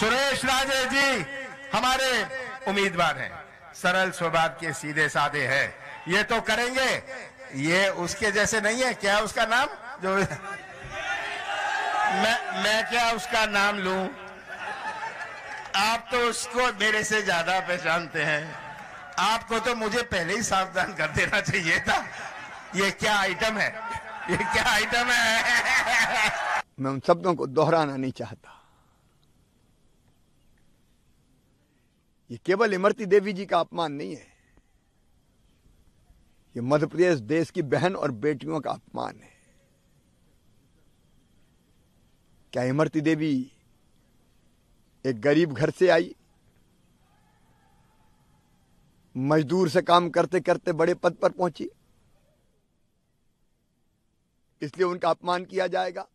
सुरेश राजे जी, हमारे उम्मीदवार हैं। सरल स्वभाव के सीधे साधे हैं। ये तो करेंगे। ये उसके जैसे नहीं है। क्या उसका नाम? जो मैं मैं क्या उसका नाम लूँ? आप तो उसको मेरे से ज़्यादा पहचानते हैं। आपको तो मुझे पहले ही सावधान कर देना चाहिए था। ये क्या आइटम है? ये क्या आइटम है? मैं उन शब्दों को दोहराना नहीं चाहता। ये केवल इमरती देवी जी का अपमान नहीं है। ये मध्य प्रदेश देश की बहन और बेटियों का अपमान है। क्या इमरती देवी एक गरीब घर से आई? मजदूर से काम करते करते बड़े पद पर पहुँची। इसलिए उनका अपमान किया जाएगा।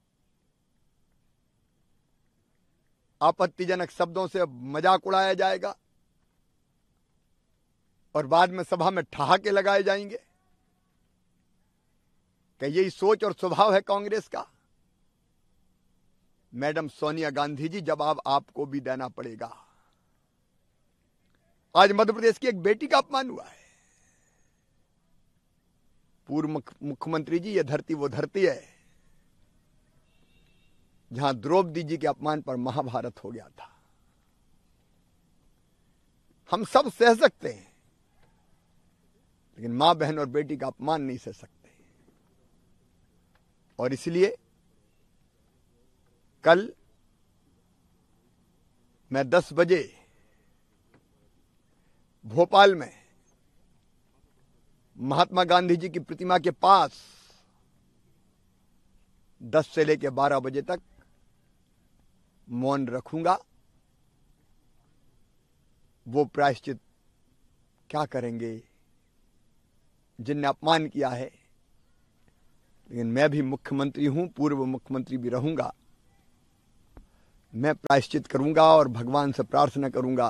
आपत्तिजनक शब्दों से मज़ाक उड़ाया जाएगा। और बाद में सभा में ठहाके लगाए जाएँगे। क्या यही सोच और स्वभाव है कांग्रेस का? मैडम सोनिया गांधी जी, जवाब आपको भी देना पड़ेगा। आज मध्य प्रदेश की एक बेटी का अपमान हुआ है। पूर्व मुख्यमंत्री जी, ये धरती वो धरती है, जहाँ द्रौपदी जी के अपमान पर महाभारत हो गया था। हम सब सह सकते हैं। लेकिन माँ बहन और बेटी का अपमान नहीं सह सकते। और इसलिए कल मैं 10 बजे भोपाल में महात्मा गांधी जी की प्रतिमा के पास 10 से लेकर 12 बजे तक मौन रखूँगा। वो प्रायश्चित क्या करेंगे? जिनने अपमान किया है, लेकिन मैं भी मुख्यमंत्री हूँ, पूर्व मुख्यमंत्री भी रहूँगा। मैं प्रायश्चित करूँगा और भगवान से प्रार्थना करूँगा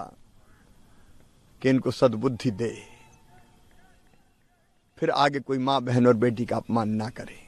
कि इनको सद्बुद्धि दे। फिर आगे कोई माँ, बहन और बेटी का अपमान ना करे।